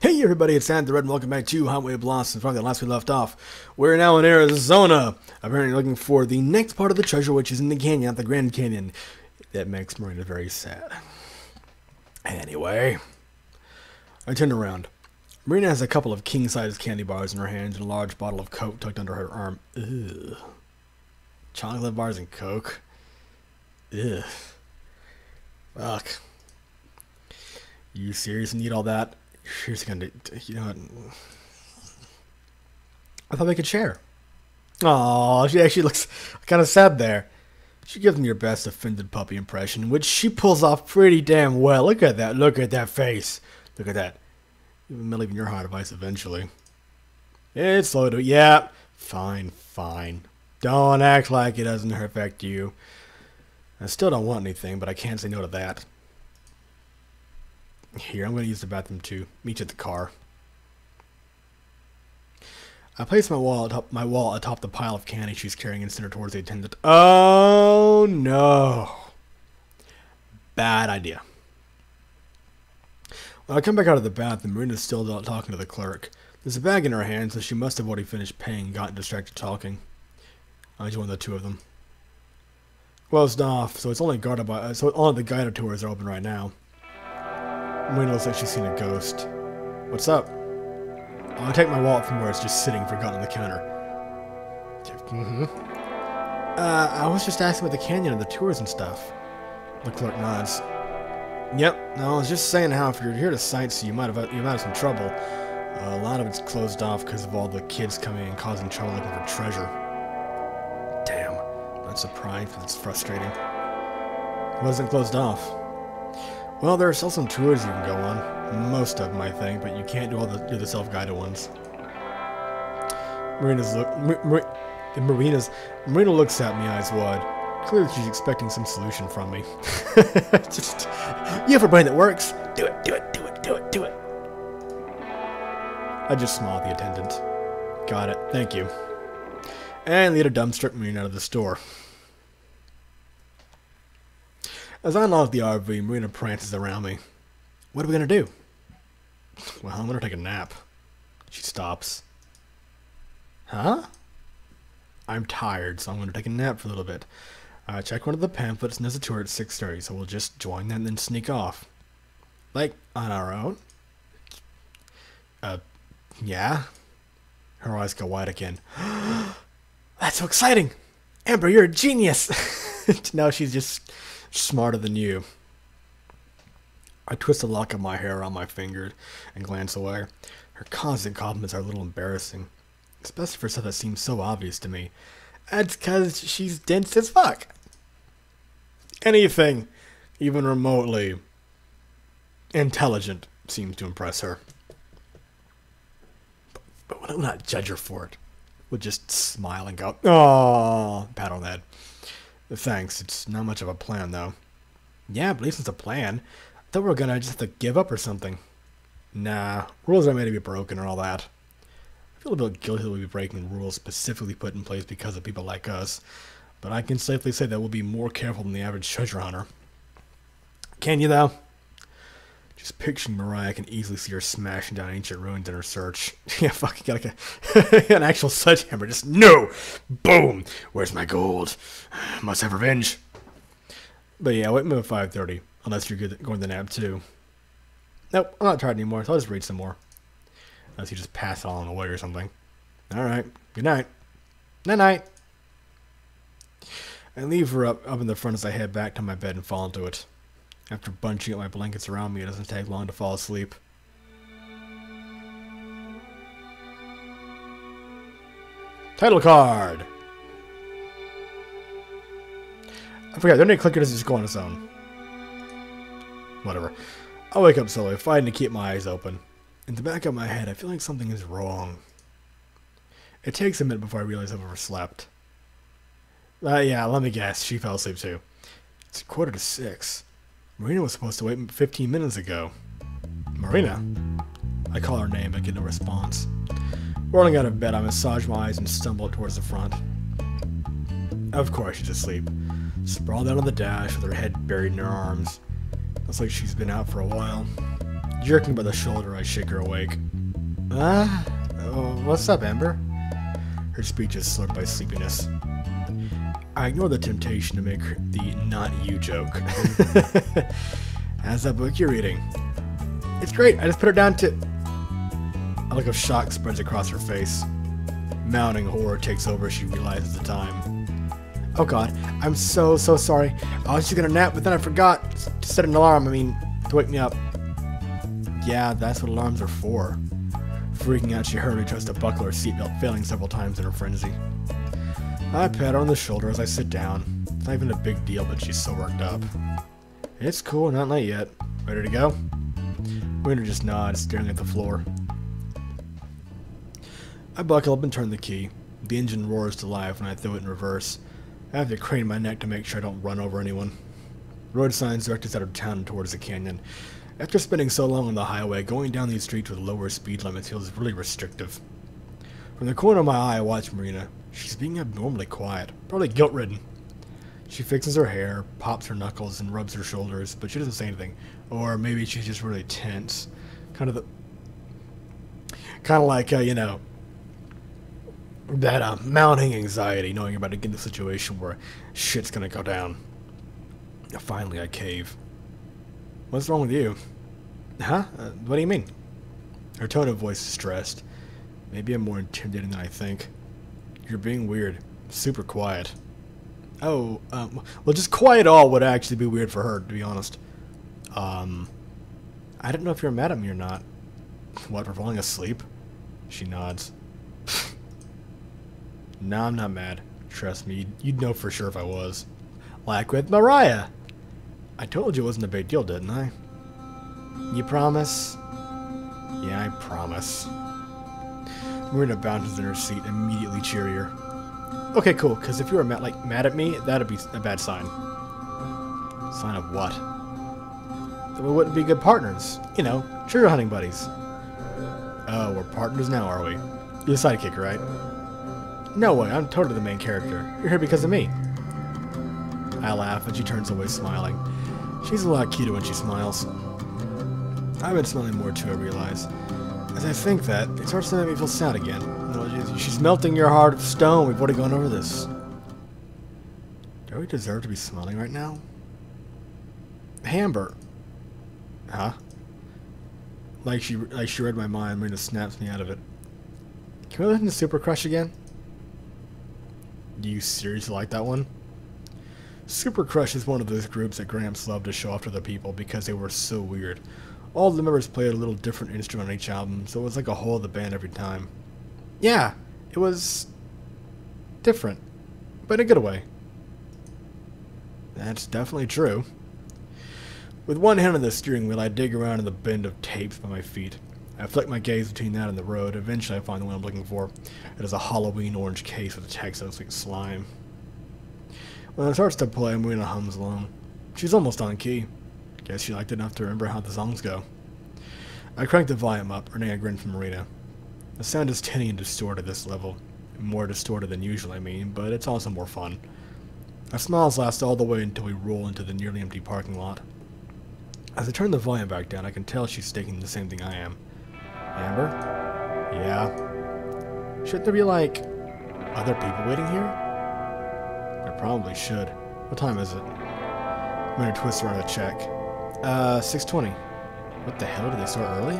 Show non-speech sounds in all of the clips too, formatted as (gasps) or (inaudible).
Hey everybody, it's Ad the Red and welcome back to Highway Blossom. From the last we left off, we're now in Arizona. Apparently looking for the next part of the treasure, which is in the canyon, not the Grand Canyon. That makes Marina very sad. Anyway, I turned around. Marina has a couple of king-sized candy bars in her hands and a large bottle of Coke tucked under her arm. Ugh. Chocolate bars and Coke. Ugh. Fuck. You seriously need all that? Here's gonna, you know? I thought they could share. Oh, she actually looks kind of sad there. She gives me your best offended puppy impression, which she pulls off pretty damn well. Look at that. Look at that face. Look at that. Even leaving your heart advice eventually. It's slow to. Yeah. Fine, fine. Don't act like it doesn't affect you. I still don't want anything, but I can't say no to that. Here, I'm going to use the bathroom too. Meet you at the car. I place my wall atop my wall atop the pile of candy she's carrying and send her towards the attendant. Oh no! Bad idea. When I come back out of the bathroom, Marina's still not talking to the clerk. There's a bag in her hand, so she must have already finished paying and gotten distracted talking. I joined the two of them. Closed off, so it's only guarded by so only the guided tours are open right now. Marina looks like she's seen a ghost. What's up? I'll take my wallet from where it's just sitting forgotten on the counter. Mm-hmm. Uh, I was just asking about the canyon and the tours and stuff. The clerk nods. Yep, no, I was just saying how if you're here to sightsee, you might have you might have some trouble. Uh, a lot of it's closed off because of all the kids coming and causing trouble looking for treasure. Damn, not surprised, but it's frustrating. It wasn't closed off. Well, there are still some tours you can go on. Most of them, I think, but you can't do all the do the self-guided ones. Marina's look. Mar Marina's Marina looks at me eyes wide. Clearly, she's expecting some solution from me. (laughs) Just, you have a brain that works. Do it, do it, do it, do it, do it. I just smiled at the attendant. Got it. Thank you. And lead a dumbstruck Marina out of the store. As I unlock the RV, Marina prances around me. What are we going to do? Well, I'm going to take a nap. She stops. Huh? I'm tired, so I'm going to take a nap for a little bit. I check one of the pamphlets and there's a tour at 6.30, so we'll just join that and then sneak off. Like, on our own? Uh, yeah? Her eyes go wide again. (gasps) That's so exciting! Amber, you're a genius! (laughs) now she's just smarter than you. I twist a lock of my hair around my finger and glance away. Her constant compliments are a little embarrassing, especially for stuff that seems so obvious to me. That's because she's dense as fuck. Anything, even remotely intelligent, seems to impress her. But, but we'll not judge her for it. We'll just smile and go, "Oh," pat on the head. Thanks. It's not much of a plan, though. Yeah, at least it's a plan. I thought we were gonna just have to give up or something. Nah, rules are made to be broken and all that. I feel a bit guilty that we'll be breaking rules specifically put in place because of people like us, but I can safely say that we'll be more careful than the average treasure hunter. Can you, though? Just picturing Mariah, I can easily see her smashing down ancient ruins in her search. (laughs) yeah, fucking got like a, (laughs) an actual sledgehammer. Just, no! Boom! Where's my gold? (sighs) Must have revenge. But yeah, wait until 5.30, unless you're good going to nap too. Nope, I'm not tired anymore, so I'll just read some more. Unless you just pass it all on the way or something. Alright, good night. Night-night. I leave her up, up in the front as I head back to my bed and fall into it. After bunching up my blankets around me, it doesn't take long to fall asleep. Title card! I forgot, don't need to click it does just go on its own. Whatever. I wake up slowly, fighting to keep my eyes open. In the back of my head, I feel like something is wrong. It takes a minute before I realize I've overslept. Uh, yeah, let me guess. She fell asleep too. It's a quarter to six. Marina was supposed to wait 15 minutes ago. Marina? I call her name but get no response. Rolling out of bed, I massage my eyes and stumble towards the front. Of course she's asleep. Sprawled out on the dash with her head buried in her arms. Looks like she's been out for a while. Jerking by the shoulder, I shake her awake. Ah, uh, what's up, Amber? Her speech is slurred by sleepiness. I ignore the temptation to make the not you joke. (laughs) How's that book you're reading? It's great. I just put it down to. A look of shock spreads across her face. Mounting horror takes over as she realizes the time. Oh god, I'm so, so sorry. I was just gonna nap, but then I forgot to set an alarm. I mean, to wake me up. Yeah, that's what alarms are for. Freaking out, she hurriedly tries to buckle her seatbelt, failing several times in her frenzy. I pat her on the shoulder as I sit down. It's not even a big deal, but she's so worked up. It's cool, not late yet. Ready to go? Winter just nods, staring at the floor. I buckle up and turn the key. The engine roars to life when I throw it in reverse. I have to crane my neck to make sure I don't run over anyone. Road signs direct us out of town towards the canyon. After spending so long on the highway, going down these streets with lower speed limits feels really restrictive. From the corner of my eye, I watch Marina. She's being abnormally quiet, probably guilt-ridden. She fixes her hair, pops her knuckles, and rubs her shoulders, but she doesn't say anything. Or maybe she's just really tense. Kind of the... Kind of like, uh, you know, that uh, mounting anxiety, knowing you're about to get in a situation where shit's gonna go down. Finally, I cave. What's wrong with you? Huh? Uh, what do you mean? Her tone of voice is stressed. Maybe I'm more intimidating than I think. You're being weird. Super quiet. Oh, um, well, just quiet all would actually be weird for her, to be honest. Um, I don't know if you're mad at me or not. What, for falling asleep? She nods. (laughs) no, I'm not mad. Trust me, you'd know for sure if I was. Like with Mariah. I told you it wasn't a big deal, didn't I? You promise? Yeah, I promise. Marina bounces in her seat, immediately cheerier. Okay, cool, because if you were mad, like, mad at me, that'd be a bad sign. Sign of what? That we wouldn't be good partners. You know, treasure hunting buddies. Oh, we're partners now, are we? You're the sidekick, right? No way, I'm totally the main character. You're here because of me. I laugh, and she turns away smiling. She's a lot cuter when she smiles. I've been smiling more too, I realize. As I think that, it starts to make me feel sad again. she's melting your heart of stone. We've already gone over this. Do we deserve to be smiling right now? Amber. Huh? Like she like she read my mind, Marina snaps me out of it. Can we listen to Super Crush again? Do you seriously like that one? Super Crush is one of those groups that Gramps loved to show off to the people because they were so weird. All the members played a little different instrument on each album, so it was like a whole of the band every time. Yeah, it was different, but in a good way. That's definitely true. With one hand on the steering wheel, I dig around in the bin of tapes by my feet. I flick my gaze between that and the road. Eventually, I find the one I'm looking for. It is a Halloween orange case with a text that looks like slime. When it starts to play, Marina hums along. She's almost on key. Guess she liked enough to remember how the songs go. I cranked the volume up, earning a grin from Marina. The sound is tinny and distorted at this level. More distorted than usual, I mean, but it's also more fun. Our smiles last all the way until we roll into the nearly empty parking lot. As I turn the volume back down, I can tell she's thinking the same thing I am. Amber? Yeah? Shouldn't there be, like, other people waiting here? There probably should. What time is it? I'm gonna twist around to check. Uh, 6.20. What the hell, did they start early?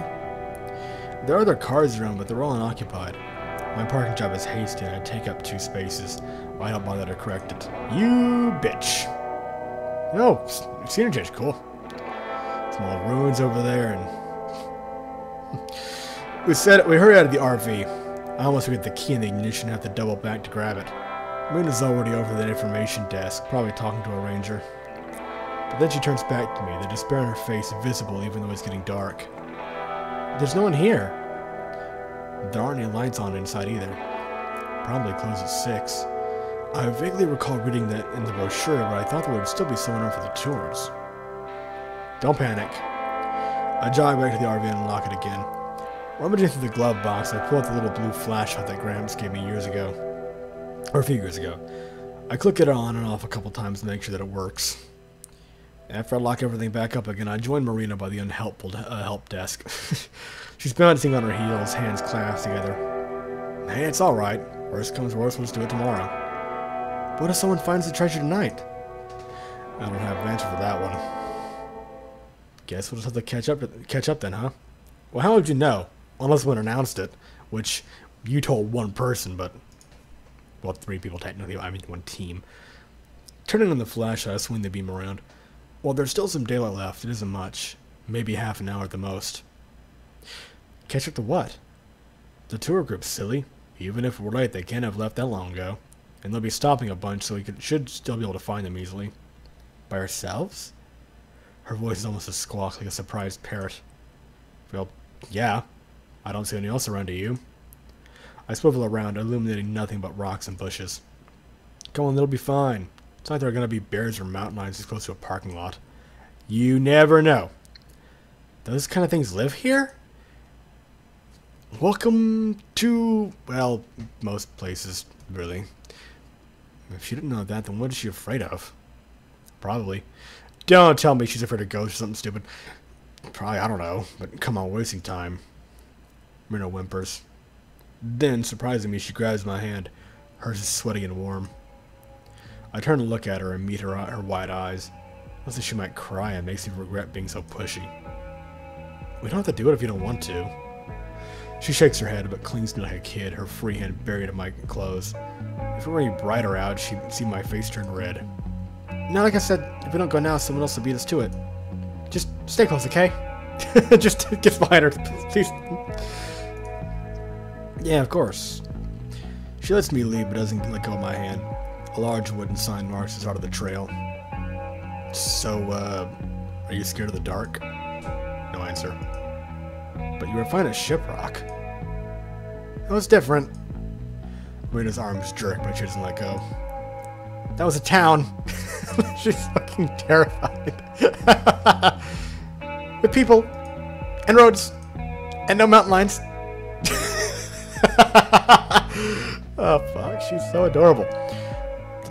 There are other cars around, but they're all unoccupied. My parking job is hasty and I take up two spaces. I don't bother to correct it. You bitch! No, oh, scenery change, cool. Small ruins over there and... (laughs) we said we hurry out of the RV. I almost forget the key in the ignition and have to double back to grab it. Moon is already over the information desk, probably talking to a ranger. But then she turns back to me, the despair in her face visible even though it's getting dark. There's no one here. There aren't any lights on inside either. Probably closed at 6. I vaguely recall reading that in the brochure, but I thought there would still be someone on for the tours. Don't panic. I jog back to the RV and lock it again. Rummaging through the glove box, I pull out the little blue flashlight that Gramps gave me years ago or a few years ago. I click it on and off a couple times to make sure that it works. After I lock everything back up again, I join Marina by the unhelpful uh, help desk. (laughs) She's bouncing on her heels, hands clasped together. Hey, it's alright. Worst comes worst, just do it tomorrow. What if someone finds the treasure tonight? I don't have an answer for that one. Guess we'll just have to catch up catch up then, huh? Well, how would you know? Unless someone announced it, which you told one person, but well, three people technically. I mean, one team. Turning on the flashlight, I swing the beam around. While there's still some daylight left, it isn't much. Maybe half an hour at the most. Catch up to what? The tour group, silly. Even if we're late, they can't have left that long ago. And they'll be stopping a bunch, so we should still be able to find them easily. By ourselves? Her voice is almost a squawk, like a surprised parrot. Well, yeah. I don't see anyone else around, do you? I swivel around, illuminating nothing but rocks and bushes. Come on, it'll be fine. It's not like there are going to be bears or mountain lions close to a parking lot. You never know. Those kind of things live here? Welcome to, well, most places, really. If she didn't know that, then what is she afraid of? Probably. Don't tell me she's afraid of ghosts or something stupid. Probably, I don't know. But come on, wasting time. Marina whimpers. Then, surprising me, she grabs my hand. Hers is sweaty and warm. I turn to look at her and meet her her wide eyes. Looks like she might cry and makes me regret being so pushy. We don't have to do it if you don't want to. She shakes her head but clings to me like a kid, her free hand buried in my clothes. If it were any brighter out, she'd see my face turn red. Now, like I said, if we don't go now, someone else will beat us to it. Just stay close, okay? (laughs) Just get behind her, please. Yeah, of course. She lets me leave but doesn't let go of my hand. Large wooden sign marks the start of the trail. So, uh, are you scared of the dark? No answer. But you were fine at Shiprock. It was different. Marina's arms jerk, but she doesn't let go. That was a town. (laughs) She's fucking terrified. (laughs) With people, and roads, and no mountain lions. (laughs) oh fuck, she's so adorable.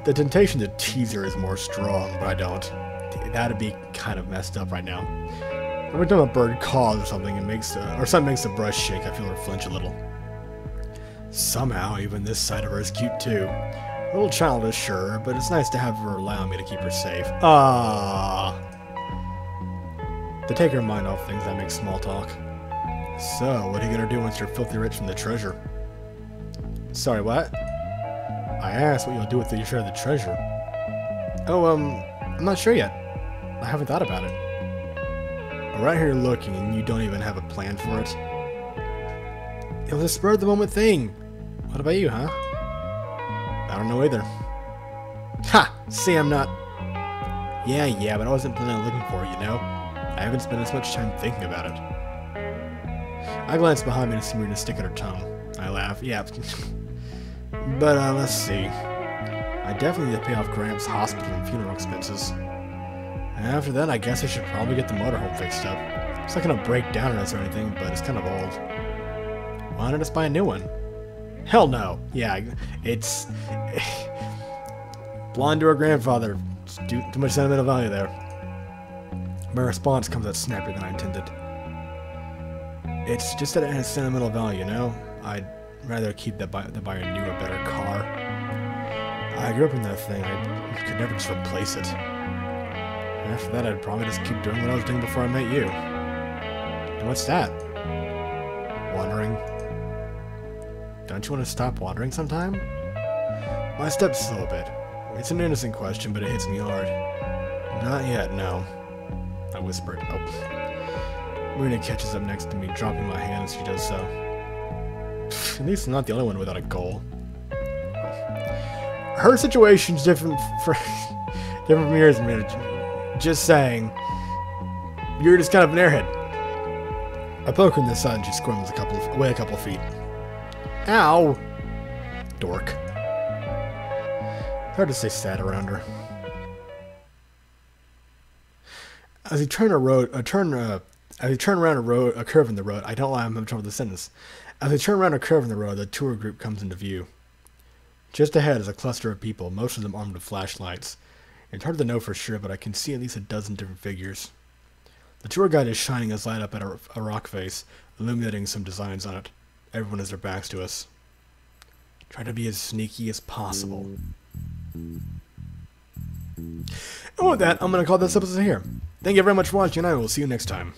The temptation to tease her is more strong, but I don't. That'd be kind of messed up right now. Every time a bird calls or something, it makes or something makes the brush shake. I feel her flinch a little. Somehow, even this side of her is cute too. A little childish, sure, but it's nice to have her allow me to keep her safe. Ah. To take her mind off things, I make small talk. So, what are you gonna do once you're filthy rich from the treasure? Sorry, what? I asked what you'll do with your share of the treasure. Oh, um, I'm not sure yet. I haven't thought about it. I'm right here looking, and you don't even have a plan for it. It was a spur of the moment thing. What about you, huh? I don't know either. Ha! See, I'm not. Yeah, yeah, but I wasn't planning on looking for it, you know? I haven't spent as much time thinking about it. I glance behind me to see Marina stick at her tongue. I laugh. Yeah. (laughs) but, uh, let's see. I definitely need to pay off Gramps' hospital and funeral expenses. After that, I guess I should probably get the motorhome fixed up. It's not gonna break down on us or anything, but it's kind of old. Why not just buy a new one? Hell no. Yeah, it's... (sighs) Blonde to her grandfather. Too, too much sentimental value there. My response comes out snappier than I intended. It's just that it has sentimental value, you know? I'd rather keep the, by, than buy a newer, better car. I grew up in that thing. I could never just replace it. After that, I'd probably just keep doing what I was doing before I met you. And what's that? Wandering. Don't you want to stop wandering sometime? My step's a bit. It's an innocent question, but it hits me hard. Not yet, no. I whispered. Oh. Marina catches up next to me, dropping my hand as she does so. At least not the only one without a goal. Her situation's different for (laughs) different from yours, Marina. Just saying. You're just kind of an airhead. I poke her in the sun, she squirms a couple of, away a couple of feet. Ow! Dork. Hard to stay sad around her. As he turned a road, a turn uh, as we turn around a road, a curve in the road, I don't know why I'm having trouble with the sentence. As we turn around a curve in the road, the tour group comes into view. Just ahead is a cluster of people, most of them armed with flashlights. It's hard to know for sure, but I can see at least a dozen different figures. The tour guide is shining his light up at a, a rock face, illuminating some designs on it. Everyone has their backs to us. Try to be as sneaky as possible. And with that, I'm going to call this episode here. Thank you very much for watching, and I will see you next time.